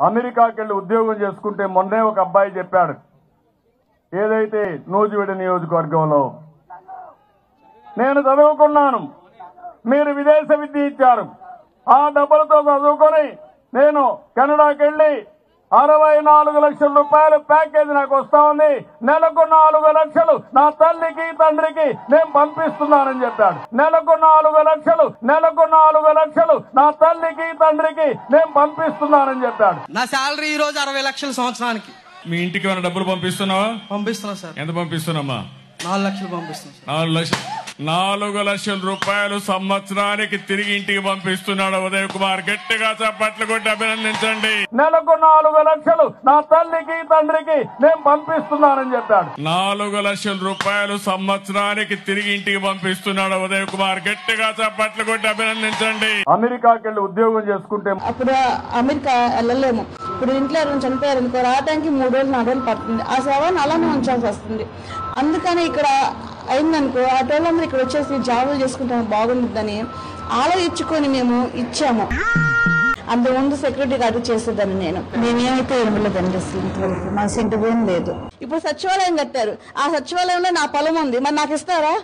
అమెరికాకి వెళ్ళి ఉద్యోగం చేసుకుంటే మొన్నే ఒక అబ్బాయి చెప్పాడు ఏదైతే నూజివీడు నియోజకవర్గంలో నేను చదువుకున్నాను మీరు విదేశ విద్య ఇచ్చారు ఆ డబ్బులతో చదువుకొని నేను కెనడాకి వెళ్ళి అరవై నాలుగు లక్షల రూపాయల ప్యాకేజ్ నాకు వస్తా ఉంది. నెలకు నాలుగు లక్షలు. నా తల్లికి తండ్రికి నేను పంపిస్తున్నానని చెప్పాడు. నెలకు నాలుగు లక్షలు. నెలకు నాలుగు లక్షలు. నా తల్లికి తండ్రికి నేను పంపిస్తున్నానని చెప్పాడు. నా శాలరీ ఈ రోజు అరవై లక్షల సంవత్సరానికి. మీ ఇంటికి ఏమైనా డబ్బులు పంపిస్తున్నావా? పంపిస్తున్నా సార్. ఎంత పంపిస్తున్నామ్మా నాలుగు లక్షలు పంపిస్తున్నా సార్. నాలుగు లక్షలు. నాలుగు లక్షల రూపాయలు సంవత్సరానికి తిరిగి ఇంటికి పంపిస్తున్నాడు ఉదయ్ కుమార్. గట్టిగా చప్పట్లు కొట్టి అభినందించండి. నెలకు నాలుగు లక్షలు నా తల్లికి తండ్రికి నేను పంపిస్తున్నానని చెప్పాడు. నాలుగు లక్షల రూపాయలు సంవత్సరానికి తిరిగి ఇంటికి పంపిస్తున్నాడు ఉదయ్ కుమార్. గట్టిగా చప్పట్లు కొట్టి అభినందించండి. అమెరికాకి వెళ్ళి ఉద్యోగం చేసుకుంటే అప్పుడు అమెరికా వెళ్ళలేము. ఇప్పుడు ఇంట్లో చనిపోయారు అనుకో రావడానికి మూడు రోజులు నాలుగు రోజులు పడుతుంది. ఆ సేవను అలానే ఉంచాల్సి వస్తుంది. అందుకని ఇక్కడ అయిందనుకో ఆటోళ్ళందరూ ఇక్కడ వచ్చేసి జాబులు చేసుకుంటాం బాగుంటుందని ఆలోచించుకొని మేము ఇచ్చాము. అంత ముందు సెక్యూరిటీ గార్డు చేసేదాన్ని నేను. మేమేమైతే ఇవ్వలేదండి అసలు ఇంతవరకు. మా సెంటు భూమి లేదు. ఇప్పుడు సచివాలయం కట్టారు. ఆ సచివాలయంలో నా పొలం ఉంది. మరి నాకు ఇస్తారా?